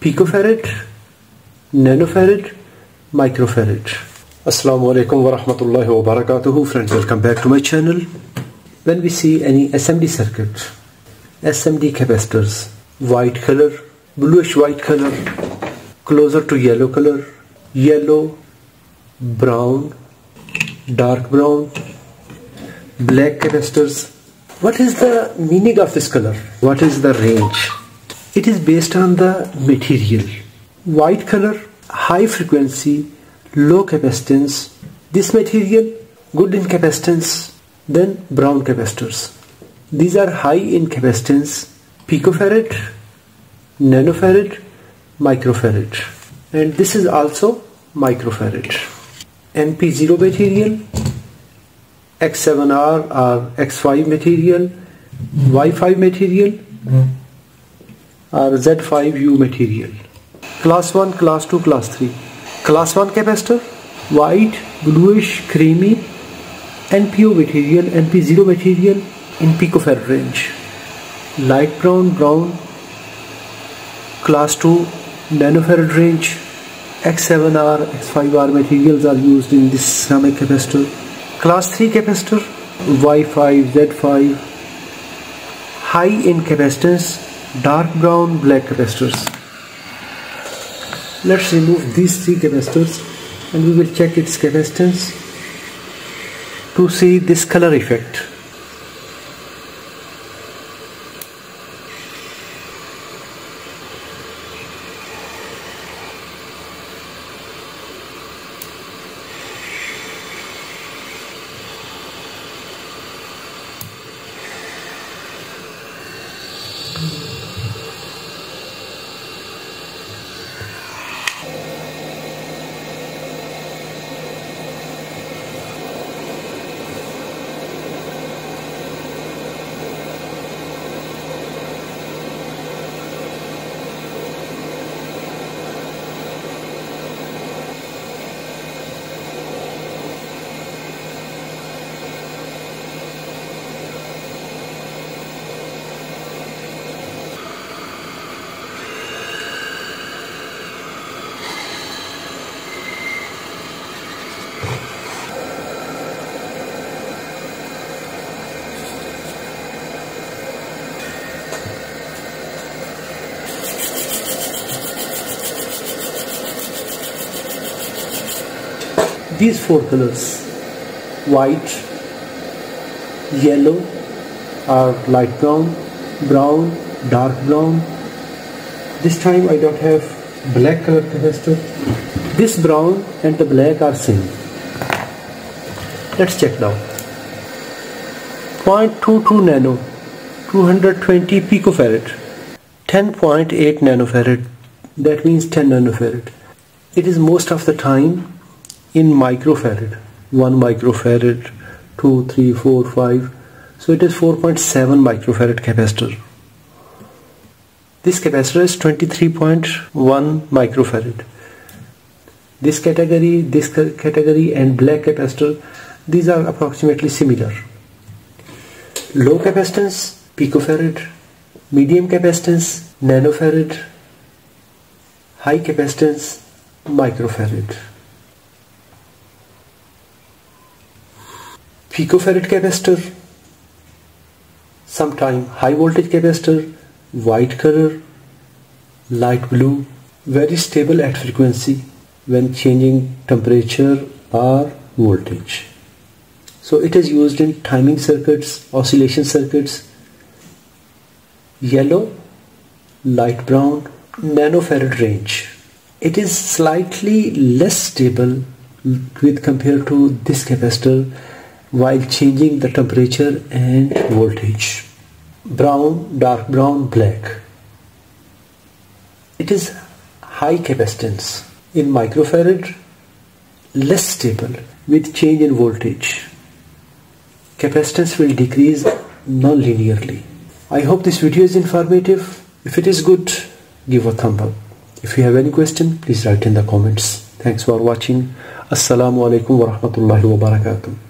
picofarad, nanofarad, microfarad. Assalamu alaikum wa rahmatullahi wa barakatuhu friends welcome back to my channel. When we see any SMD circuit, SMD capacitors, white color, bluish white color, closer to yellow color, yellow, brown, dark brown, black capacitors. What is the meaning of this color? What is the range? It is based on the material. White color, high frequency, low capacitance. This material, good in capacitance. Then brown capacitors. These are high in capacitance, picofarad, nanofarad, microfarad. And this is also microfarad. NP0 material, X7R or X5 material, Y5 material or Z5U material. Class 1, Class 2, Class 3. Class 1 capacitor, white, bluish, creamy, NPO material, NP0 material in picofarad range. Light brown, brown, class 2 nanofarad range, X7R, X5R materials are used in this ceramic capacitor. Class 3 capacitor, Y5, Z5, high in capacitance, dark brown, black capacitors. Let's remove these three capacitors and we will check its capacitance to see this color effect. These four colors white yellow or light brown brown dark brown. This time I don't have black color capacitor this brown and the black are same. Let's check now. 0.22 nano 220 picofarad. 10.8 nanofarad. That means 10 nanofarad. It is most of the time in microfarad. 1 microfarad 2 3 4 5 so it is 4.7 microfarad capacitor. This capacitor is 23.1 microfarad. This category this category and black capacitor these are approximately similar. Low capacitance picofarad. Medium capacitance nanofarad. High capacitance microfarad picofarad capacitor sometime high voltage capacitor white color light blue very stable at frequency when changing temperature or voltage. So it is used in timing circuits oscillation circuits yellow light brown nanofarad range. It is slightly less stable with compared to this capacitor while changing the temperature and voltage. Brown, dark brown, black. It is high capacitance. In microfarad, less stable with change in voltage. Capacitance will decrease non-linearly. I hope this video is informative. If it is good, give a thumb up. If you have any question, please write in the comments. Thanks for watching. Assalamu alaikum wa.